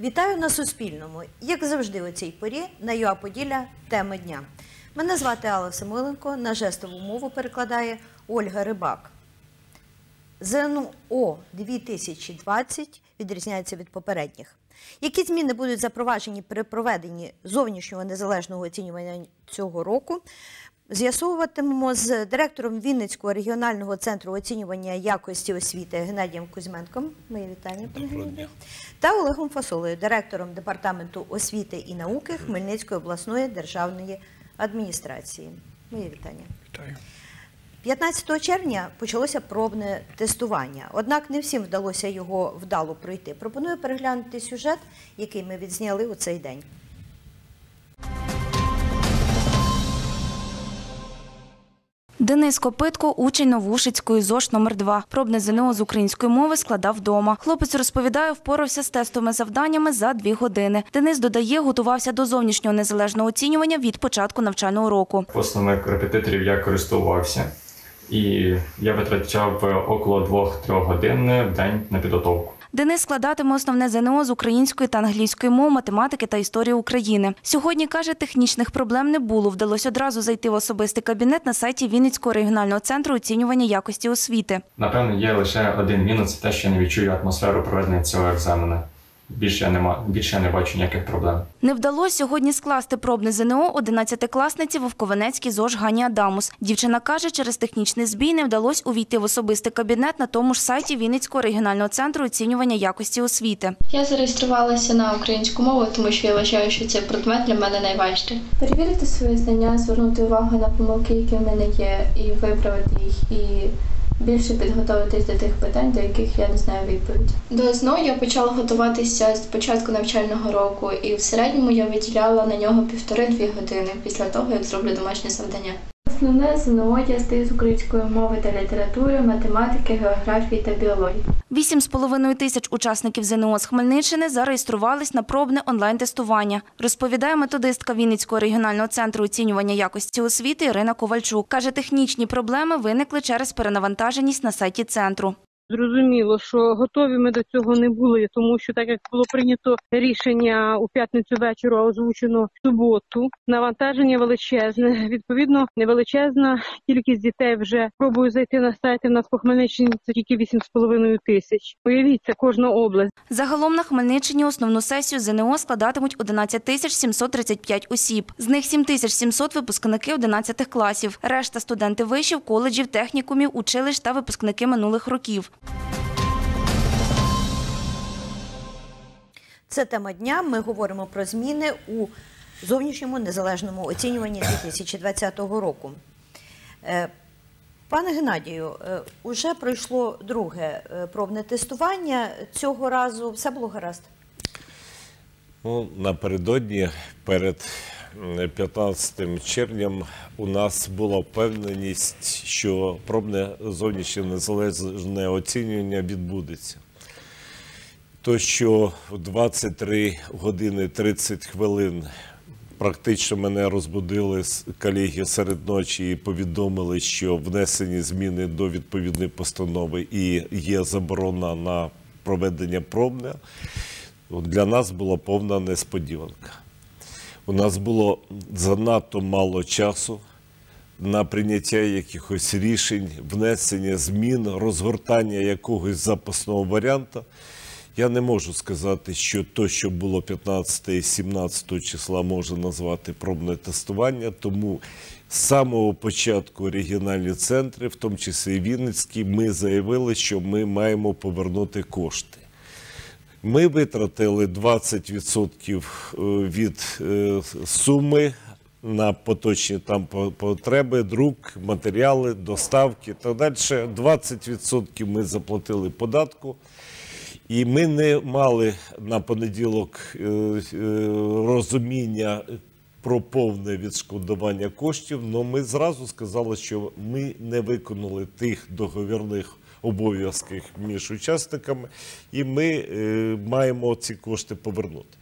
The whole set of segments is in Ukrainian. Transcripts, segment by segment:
Вітаю на Суспільному. Як завжди у цій порі на ЮА Поділля теми дня. Мене звати Алла Семиленко, на жестову мову перекладає Ольга Рибак. ЗНО 2020 відрізняється від попередніх. Які зміни будуть запроваджені при проведенні зовнішнього незалежного оцінювання цього року? З'ясовуватимемо з директором Вінницького регіонального центру оцінювання якості освіти Геннадієм Кузьменком. Моє вітання, пане Геннадію. Та Олегом Фасолою, директором департаменту освіти і науки Хмельницької обласної державної адміністрації. Моє вітання. Вітаю. 15 червня почалося пробне тестування. Однак не всім вдалося його вдало пройти. Пропоную переглянути сюжет, який ми відзняли у цей день. Денис Копитко, учень Новушицької ЗОШ номер 2 Пробне ЗНО з української мови складав вдома. Хлопець розповідає, впорався з тестовими завданнями за дві години. Денис додає, готувався до зовнішнього незалежного оцінювання від початку навчального року. Основних репетиторів я користувався. І я витрачав около 2-3 годин в день на підготовку. Денис складатиме основне ЗНО з української та англійської мов, математики та історії України. Сьогодні каже, технічних проблем не було. Вдалося одразу зайти в особистий кабінет на сайті Вінницького регіонального центру оцінювання якості освіти. Напевно, є лише один мінус те, що я не відчую атмосферу проведення цього екзамену. Більше я нема, більше я не бачу ніяких проблем. Не вдалося сьогодні скласти пробне ЗНО 11-класниці Вовковенецькій ЗОЖ Гані Адамус. Дівчина каже, через технічний збій не вдалося увійти в особистий кабінет на тому ж сайті Вінницького регіонального центру оцінювання якості освіти. Я зареєструвалася на українську мову, тому що я вважаю, що цей предмет для мене найважчий. Перевірити свої знання, звернути увагу на помилки, які в мене є, і виправити їх, і більше підготуватись до тих питань, до яких я не знаю відповідь. До ЗНО я почала готуватися з початку навчального року, і в середньому я виділяла на нього півтори-дві години після того, як зроблю домашнє завдання. Основне ЗНО я здаю з української мови та літератури, математики, географії та біології. 8,5 тисяч учасників ЗНО з Хмельниччини зареєструвались на пробне онлайн-тестування. Розповідає методистка Вінницького регіонального центру оцінювання якості освіти Ірина Ковальчук. Каже, технічні проблеми виникли через перенавантаженість на сайті центру. Зрозуміло, що готові ми до цього не були, тому що так як було прийнято рішення у п'ятницю вечора, озвучено в суботу. Навантаження величезне. Відповідно, невеличезна кількість дітей вже пробує зайти на сайт. У нас по Хмельниччині це тільки 8,5 тисяч. Уявіть, це кожна область. Загалом на Хмельниччині основну сесію ЗНО складатимуть 11 тисяч 735 осіб. З них 7 тисяч 700 – випускники 11 класів. Решта – студенти вишів, коледжів, технікумів, училищ та випускники минулих років. Це тема дня. Ми говоримо про зміни у зовнішньому незалежному оцінюванні 2020 року. Е, Пане Геннадію, е, уже пройшло друге е, пробне тестування. Цього разу все було гаразд. Ну, напередодні перед 15 червням у нас була впевненість, що пробне зовнішнє незалежне оцінювання відбудеться. То, що в 23 години 30 хвилин практично мене розбудили колеги серед ночі і повідомили, що внесені зміни до відповідної постанови і є заборона на проведення пробне, для нас була повна несподіванка. У нас було занадто мало часу на прийняття якихось рішень, внесення змін, розгортання якогось запасного варіанта. Я не можу сказати, що то, що було 15 і 17 числа, можна назвати пробне тестування. Тому з самого початку регіональні центри, в тому числі і Вінницький, ми заявили, що ми маємо повернути кошти. Ми витратили 20% від е, суми на поточні там по- потреби, друк, матеріали, доставки та далі. 20% ми заплатили податку. І ми не мали на понеділок е, е, розуміння про повне відшкодування коштів, але ми зразу сказали, що ми не виконали тих договірних обов'язків між учасниками, і ми е, маємо ці кошти повернути.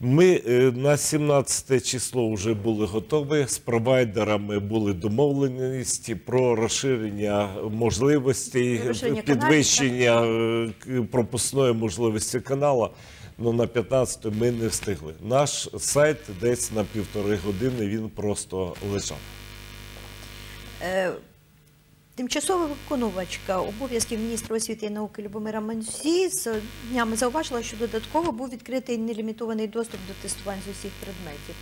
Ми е, на 17 число вже були готові. З провайдерами були домовленості про розширення можливостей, Розширення підвищення е, к- пропускної можливості канала. Ну на 15 ми не встигли. Наш сайт десь на півтори години він просто лежав. Е, Тимчасова виконувачка обов'язків міністра освіти і науки Любомира Манзі з днями зауважила, що додатково був відкритий нелімітований доступ до тестувань з усіх предметів.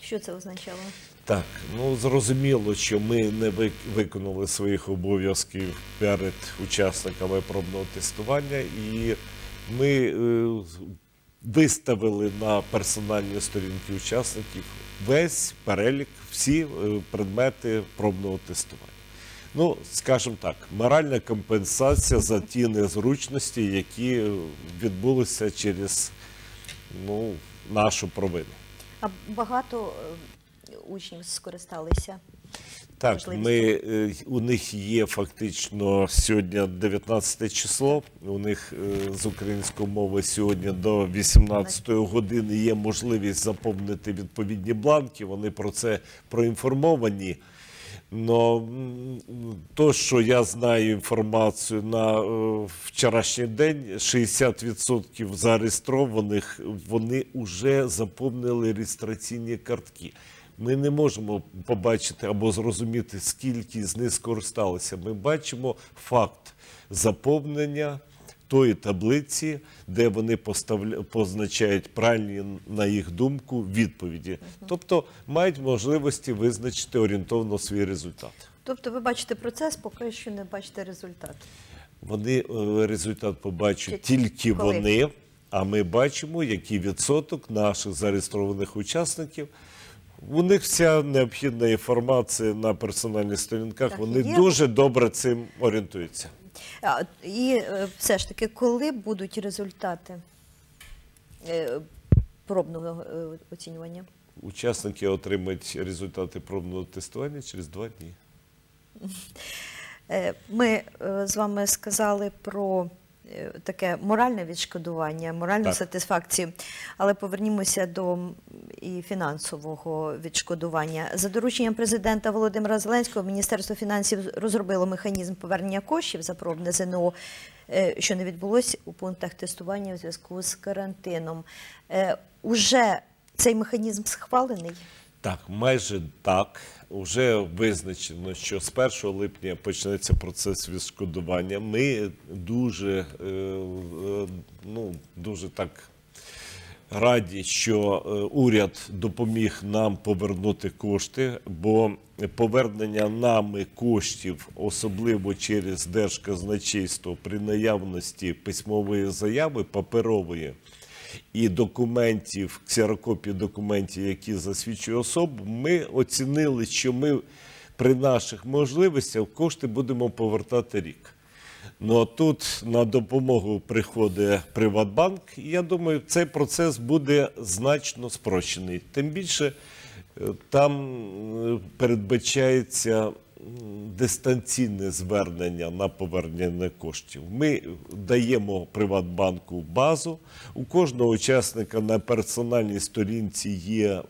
Що це означало? Так, ну зрозуміло, що ми не виконали своїх обов'язків перед учасниками пробного тестування, і ми е, виставили на персональні сторінки учасників весь перелік, всі е, предмети пробного тестування. Ну, скажімо так, моральна компенсація за ті незручності, які відбулися через ну, нашу провину. А багато е, учнів скористалися. Так, ми, е, у них є фактично сьогодні 19 число. У них е, з української мови сьогодні до 18 години є можливість заповнити відповідні бланки. Вони про це проінформовані. Но то, що я знаю інформацію на е, вчорашній день, 60% зареєстрованих вони вже заповнили реєстраційні картки. Ми не можемо побачити або зрозуміти, скільки з них скористалися. Ми бачимо факт заповнення тої таблиці, де вони поставля... позначають правильні, на їх думку, відповіді. Тобто мають можливості визначити орієнтовно свій результат. Тобто ви бачите процес, поки що не бачите результат. Вони е, результат побачать Чи- тільки коли? вони, а ми бачимо, який відсоток наших зареєстрованих учасників. У них вся необхідна інформація на персональних сторінках. Так, Вони є. дуже добре цим орієнтуються. І е, все ж таки, коли будуть результати е, пробного е, оцінювання? Учасники отримають результати пробного тестування через два дні. Ми з вами сказали про таке моральне відшкодування, моральну Так. сатисфакцію, але повернімося до і фінансового відшкодування. За дорученням президента Володимира Зеленського Міністерство фінансів розробило механізм повернення коштів за пробне ЗНО, е, що не відбулось у пунктах тестування у зв'язку з карантином. Е, Уже цей механізм схвалений. Так, майже так. Уже визначено, що з 1 липня почнеться процес відшкодування. Ми дуже, е, е, ну, дуже так раді, що е, уряд допоміг нам повернути кошти, бо повернення нами коштів, особливо через Держказначейство, при наявності письмової заяви паперової і документів, ксерокопії документів, які засвідчують особу, ми оцінили, що ми при наших можливостях кошти будемо повертати рік. Ну а тут на допомогу приходить Приватбанк, і я думаю, цей процес буде значно спрощений. Тим більше е, там е, передбачається дистанційне звернення на повернення коштів. Ми даємо Приватбанку базу. У кожного учасника на персональній сторінці є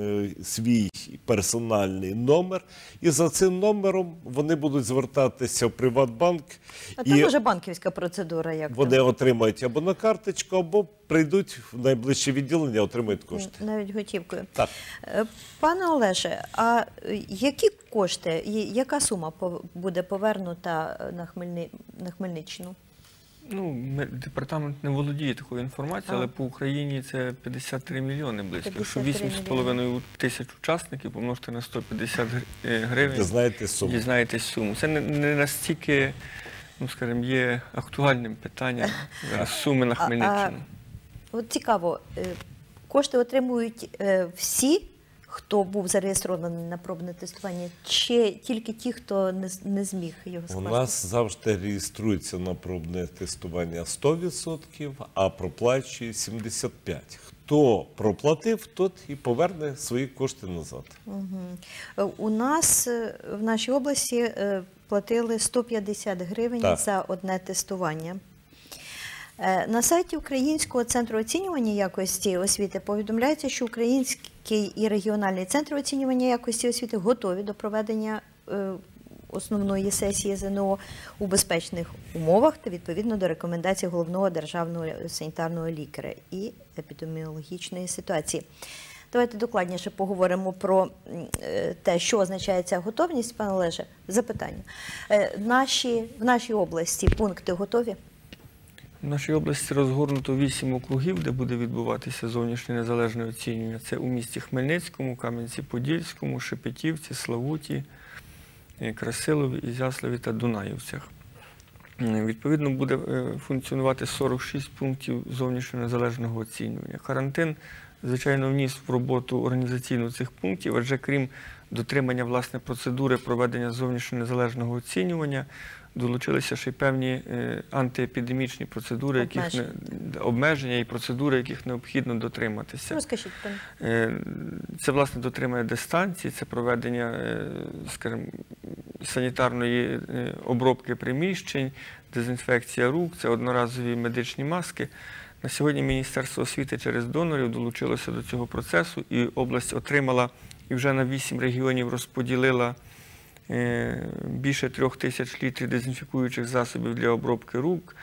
е, свій персональний номер, і за цим номером вони будуть звертатися в Приватбанк. А і там вже банківська процедура. Як вони там? отримають або на карточку, або прийдуть в найближче відділення, отримають кошти. Навіть готівкою. Так. Е, Пане Олеже, а е, які кошти, яка сума пов- буде повернута е, на, Хмельни... на Хмельниччину? Ну, департамент не володіє такою інформацією, але по Україні це 53 мільйони близько. Якщо 53 8,5 тисяч учасників помножити на 150 гр- е, гривень, знаєте суму. дізнаєтесь суму. Це не, не настільки, ну скажімо, є актуальним питанням суми на Хмельниччину. От цікаво, е, кошти отримують е, всі, хто був зареєстрований на пробне тестування, чи тільки ті, хто не, не зміг його У нас завжди реєструється на пробне тестування 100%, а проплачує 75%. Хто проплатив, тот і поверне свої кошти назад. Е, У нас в нашій області платили 150 гривень Так. за одне тестування. Е, На сайті Українського центру оцінювання якості освіти повідомляється, що Український і регіональний центри оцінювання якості освіти готові до проведення е, основної сесії ЗНО у безпечних умовах та відповідно до рекомендацій головного державного санітарного лікаря і епідеміологічної ситуації. Давайте докладніше поговоримо про е, те, що означає ця готовність, пане Олеже. Запитання. В нашій області пункти готові? В нашій області розгорнуто вісім округів, де буде відбуватися зовнішнє незалежне оцінювання. Це у місті Хмельницькому, Кам'янці-Подільському, Шепетівці, Славуті, е, Красилові, Ізяславі та Дунаївцях. Е, Відповідно, буде е, функціонувати 46 пунктів зовнішнього незалежного оцінювання. Карантин, звичайно, вніс в роботу організаційну цих пунктів, адже крім дотримання власне процедури проведення зовнішнього незалежного оцінювання, долучилися ще й певні е, антиепідемічні процедури, яких не, Обмеження. і процедури, яких необхідно дотриматися. Розкажіть. Е, Це власне дотримання дистанції, це проведення, е, скажімо, санітарної обробки приміщень, дезінфекція рук, це одноразові медичні маски. На сьогодні Міністерство освіти через донорів долучилося до цього процесу, і область отримала і вже на вісім регіонів розподілила більше трьох тисяч літрів дезінфікуючих засобів для обробки рук,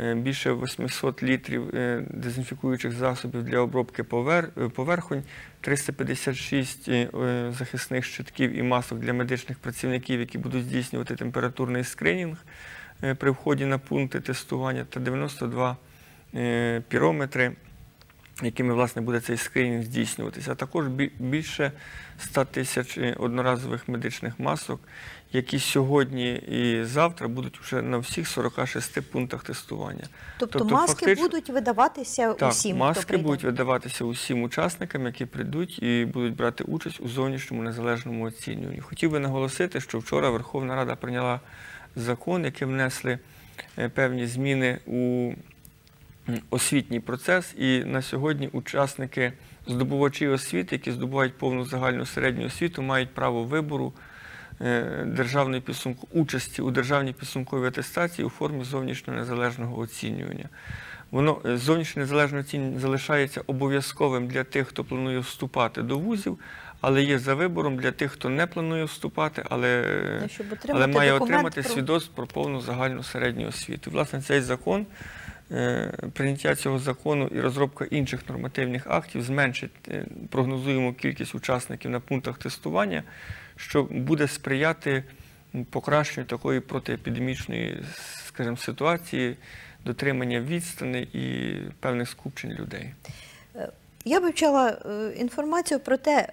е, більше 800 літрів е, дезінфікуючих засобів для обробки е, поверхонь, 356 е, е, захисних щитків і масок для медичних працівників, які будуть здійснювати температурний скринінг е, при вході на пункти тестування, та 92 е, пірометри, якими власне буде цей скринінг здійснюватися, а також більше 100 тисяч е, одноразових медичних масок, які сьогодні і завтра будуть вже на всіх 46 пунктах тестування. Тобто, Тобто маски фактично- будуть видаватися Так, усім, маски хто прийде? будуть видаватися усім учасникам, які прийдуть і будуть брати участь у зовнішньому незалежному оцінюванні. Хотів би наголосити, що вчора Верховна Рада прийняла закон, який внесли е, певні зміни у освітній процес. І на сьогодні учасники здобувачі освіти, які здобувають повну загальну середню освіту, мають право вибору е, державної підсумку участі у державній підсумковій атестації у формі зовнішнього незалежного оцінювання. Воно е, зовнішнє незалежне оцінювання залишається обов'язковим для тих, хто планує вступати до вузів, але є за вибором для тих, хто не планує вступати, але, але має отримати про- свідоцтво про повну загальну середню освіту. Власне, цей закон, е, прийняття цього закону і розробка інших нормативних актів зменшить е, прогнозуємо кількість учасників на пунктах тестування, що буде сприяти покращенню такої протиепідемічної, скажімо, ситуації, дотримання відстани і певних скупчень людей. Я вивчала е, інформацію про те, е,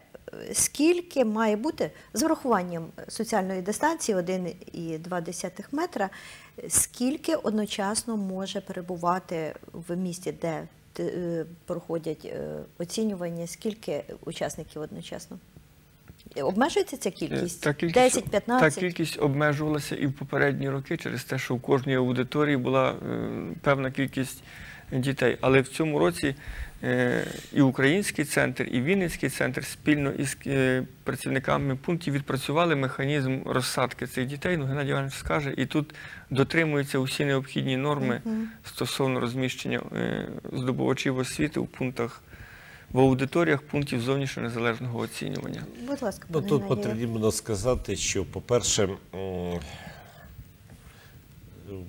скільки має бути з врахуванням соціальної дистанції 1,2 метра, е, скільки одночасно може перебувати в місті, де е, проходять е, оцінювання, скільки учасників одночасно? Обмежується ця кількість? Та кількість, 10-15? та кількість обмежувалася і в попередні роки через те, що в кожній аудиторії була е, певна кількість дітей. Але в цьому році е, і Український центр, і Вінницький центр спільно із е, працівниками пунктів відпрацювали механізм розсадки цих дітей. Ну, Геннадій Іванович скаже, і тут дотримуються усі необхідні норми стосовно розміщення е, здобувачів освіти в пунктах. В аудиторіях пунктів зовнішнього незалежного оцінювання. Будь ласка, Ну, пане тут потрібно сказати, що, по-перше,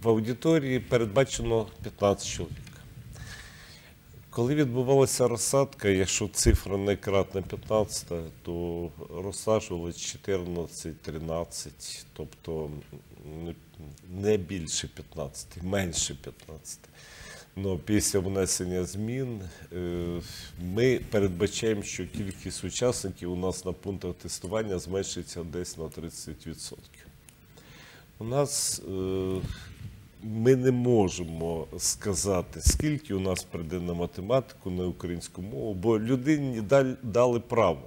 в аудиторії передбачено 15 чоловік. Коли відбувалася розсадка, якщо цифра не кратна 15, то розсаджували 14-13, тобто не- більше 15, менше 15. Ну, після внесення змін е, ми передбачаємо, що кількість учасників у нас на пунктах тестування зменшиться десь на 30%. У нас е, ми не можемо сказати, скільки у нас прийде на математику, на українську мову, бо людині дал- дали право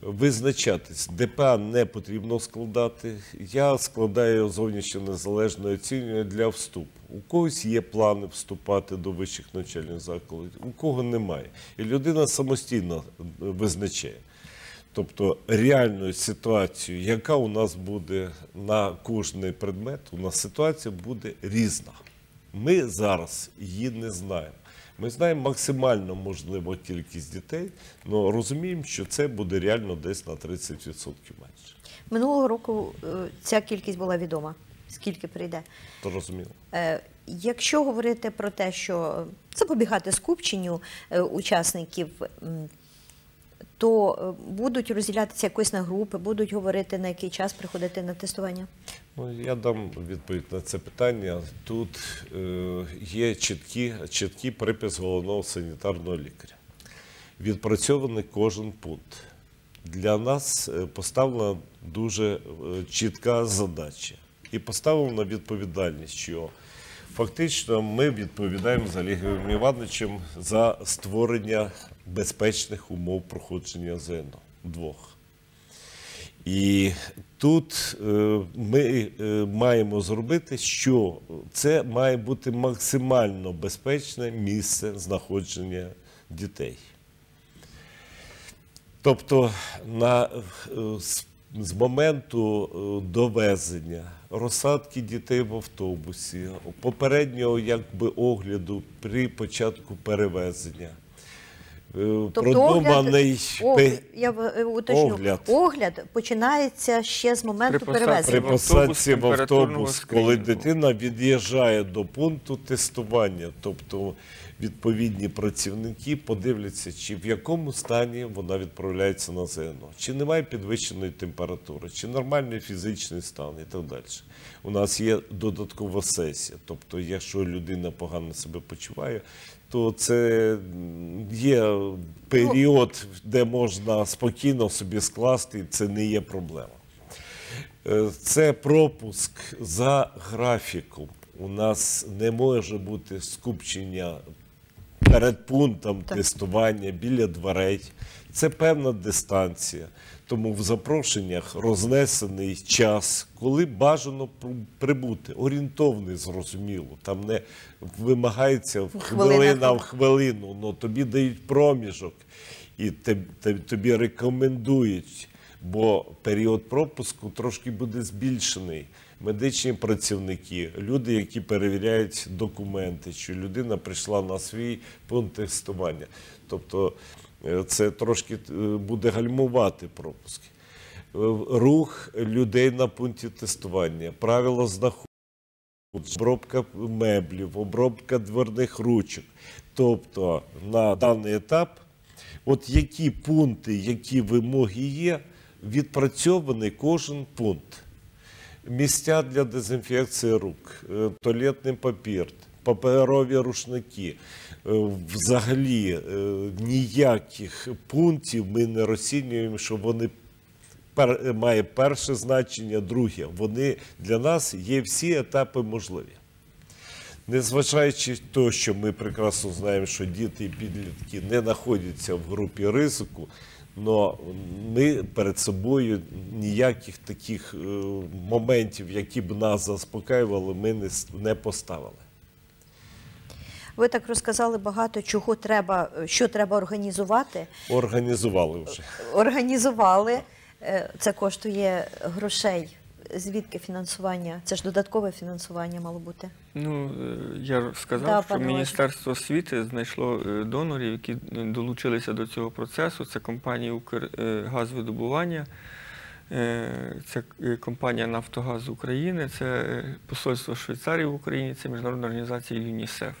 визначатись. ДПА не потрібно складати. Я складаю зовнішнє незалежне оцінювання для вступу. У когось є плани вступати до вищих навчальних закладів, у кого немає. І людина самостійно е, визначає. Тобто реальну ситуацію, яка у нас буде на кожний предмет, у нас ситуація буде різна. Ми зараз її не знаємо. Ми знаємо максимально можливу кількість дітей, але розуміємо, що це буде реально десь на 30% менше. Минулого року е, ця кількість була відома. Скільки прийде? То розуміло. Е, Якщо говорити про те, що запобігати скупченню е, учасників, то е, будуть розділятися якось на групи, будуть говорити на який час приходити на тестування. Ну, я дам відповідь на це питання. Тут е, є чіткі, чіткий припис головного санітарного лікаря. Відпрацьований кожен пункт. Для нас е, поставлена дуже е, чітка задача і поставлена відповідальність, що фактично ми відповідаємо за Олегом Івановичем за створення безпечних умов проходження ЗНО двох. І тут е, ми е, маємо зробити, що це має бути максимально безпечне місце знаходження дітей. Тобто на, е, з, моменту е, довезення, розсадки дітей в автобусі, попереднього якби, огляду при початку перевезення, е, продуманий О, я е, уточню. огляд. Огляд починається ще з моменту При перевезення. при посадці в автобус, коли дитина від'їжджає до пункту тестування, тобто відповідні працівники подивляться, чи в якому стані вона відправляється на ЗНО, чи немає підвищеної температури, чи нормальний фізичний стан і так далі. У нас є додаткова сесія. Тобто, якщо людина погано себе почуває, то це є період, де можна спокійно собі скласти, і це не є проблема. Е, Це пропуск за графіком. У нас не може бути скупчення перед пунктом тестування біля дверей. Це певна дистанція. Тому в запрошеннях рознесений час, коли бажано прибути. Орієнтовний, зрозуміло. Там не вимагається в хвилина в хвилину, але тобі дають проміжок і тобі рекомендують, бо період пропуску трошки буде збільшений. Медичні працівники, люди, які перевіряють документи, що людина прийшла на свій пункт тестування. Тобто це трошки е, буде гальмувати пропуски. Е, Рух людей на пункті тестування, правила знаходження обробка меблів, обробка дверних ручок. Тобто на даний етап, от які пункти, які вимоги є, відпрацьований кожен пункт. Місця для дезінфекції рук, е, туалетний папір, паперові рушники. Е, Взагалі е, ніяких пунктів ми не розцінюємо, що вони пер, має перше значення, друге. Вони для нас є всі етапи можливі. Незважаючи то, що ми прекрасно знаємо, що діти і підлітки не знаходяться в групі ризику, але ми перед собою ніяких таких е, моментів, які б нас заспокаювали, ми не поставили. Ви так розказали багато, чого треба, що треба організувати. Організували вже. Організували. Е, Це коштує грошей. Звідки фінансування? Це ж додаткове фінансування мало бути. Ну, е, я сказав, Да, що Міністерство освіти знайшло е, донорів, які долучилися до цього процесу. Це компанія Укргазвидобування, це компанія Нафтогаз України, це Посольство Швейцарії в Україні, це міжнародна організація ЮНІСЕФ,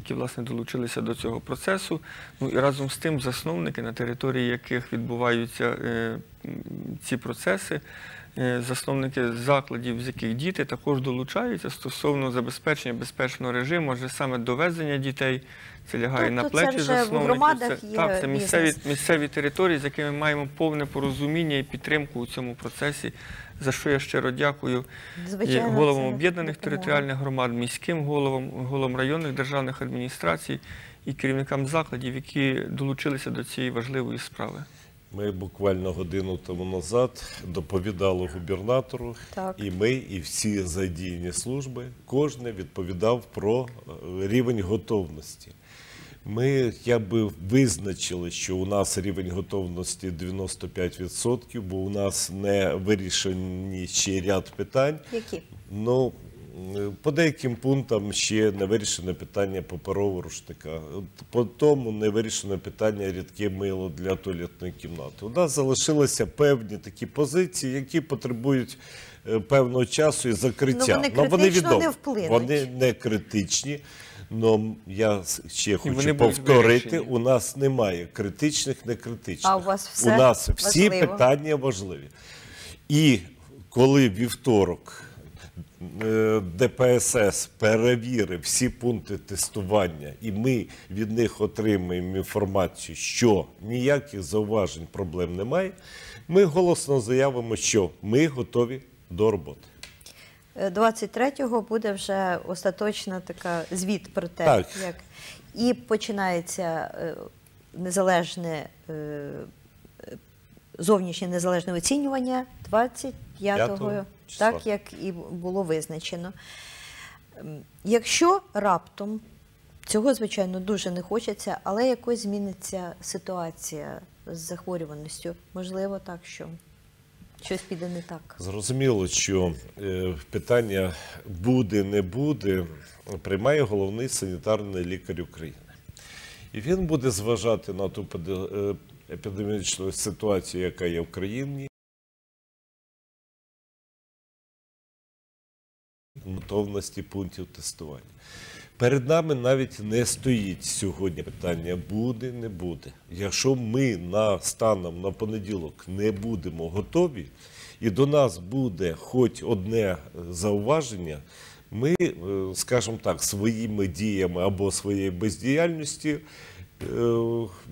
які власне долучилися до цього процесу. Ну і разом з тим засновники, на території яких відбуваються е, ці процеси. Е, Засновники закладів, з яких діти також долучаються стосовно забезпечення безпечного режиму, адже саме довезення дітей це лягає Тобто на плечі в засновників. це, є так, це місцеві, місцеві території, з якими маємо повне порозуміння і підтримку у цьому процесі, за що я щиро дякую і Звичайно, головам об'єднаних територіальних громад, міським головам, головам районних державних адміністрацій і керівникам закладів, які долучилися до цієї важливої справи. Ми буквально годину тому назад доповідали губернатору, Так. і ми, і всі задіяні служби, кожен відповідав про е, рівень готовності. Ми якби визначили, що у нас рівень готовності 95%, бо у нас не вирішені ще ряд питань. Які? Ну, По деяким пунктам ще не вирішено питання паперового рушника. По тому не вирішено питання рідке мило для туалетної кімнати. У нас залишилися певні такі позиції, які потребують е, певного часу і закриття. Ну, вони критично відомі. не вплинуть. Вони не критичні. Но я ще хочу вони повторити: у нас немає критичних, некритичних. А у вас все у нас всі важливо. питання важливі. І коли вівторок е, ДПСС перевірив всі пункти тестування, і ми від них отримаємо інформацію, що ніяких зауважень проблем немає, ми голосно заявимо, що ми готові до роботи. Е, 23-го буде вже остаточна така звіт про те, Так. як і починається е, незалежне е, е, зовнішнє незалежне оцінювання 25-го, П'ятого так як і було визначено. Якщо раптом цього, звичайно, дуже не хочеться, але якось зміниться ситуація з захворюваністю, можливо, так, що щось піде не так. Зрозуміло, що е, питання буде, не буде, приймає головний санітарний лікар України. І він буде зважати на ту е, епідемічну ситуацію, яка є в країні. Готовності пунктів тестування. Перед нами навіть не стоїть сьогодні питання буде, не буде. Якщо ми на станом на понеділок не будемо готові, і до нас буде хоч одне зауваження, ми, е, скажімо так, своїми діями або своєю бездіяльністю е,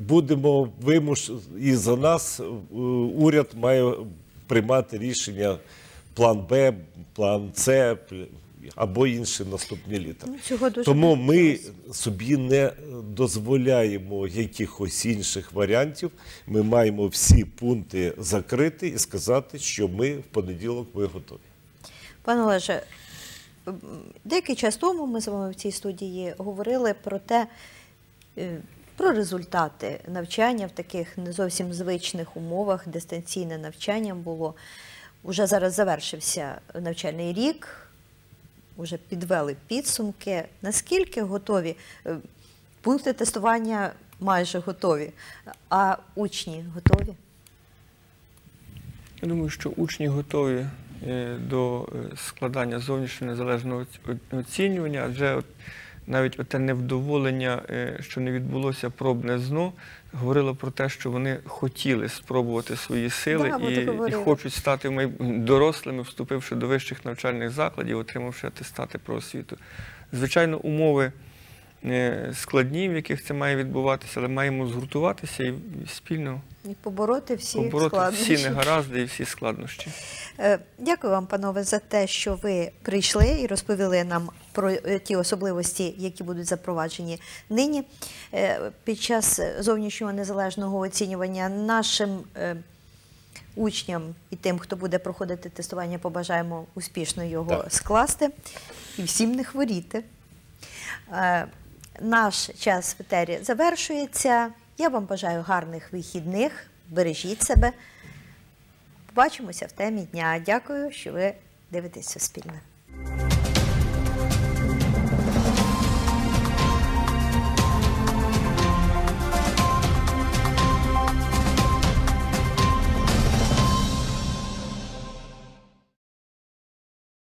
будемо вимуш... і за нас е, уряд має приймати рішення план Б, план С або інші наступні літа. Ну, цього дуже Тому ми собі не дозволяємо якихось інших варіантів. Ми маємо всі пункти закрити і сказати, що ми в понеділок ми готові. Пане Олеже, деякий час тому ми з вами в цій студії говорили про те, е, про результати навчання в таких не зовсім звичних умовах. Дистанційне навчання було. Уже зараз завершився навчальний рік, вже підвели підсумки. Наскільки готові? Е, Пункти тестування майже готові, а учні готові? Я думаю, що учні готові е, до е, складання зовнішнього незалежного оцінювання, адже от навіть те невдоволення, е, що не відбулося пробне ЗНО, говорило про те, що вони хотіли спробувати свої сили Да, і, і хочуть стати дорослими, вступивши до вищих навчальних закладів, отримавши атестати про освіту. Звичайно, умови складні, в яких це має відбуватися, але маємо згуртуватися і спільно І побороти всі побороти складнощі. всі негаразди і всі складнощі. Е, Дякую вам, панове, за те, що ви прийшли і розповіли нам про е, ті особливості, які будуть запроваджені нині. Е, Під час зовнішнього незалежного оцінювання нашим е, учням і тим, хто буде проходити тестування, побажаємо успішно його Так. скласти і всім не хворіти. Наш час в етері завершується. Я вам бажаю гарних вихідних. Бережіть себе. Побачимося в темі дня. Дякую, що ви дивитесь Суспільне.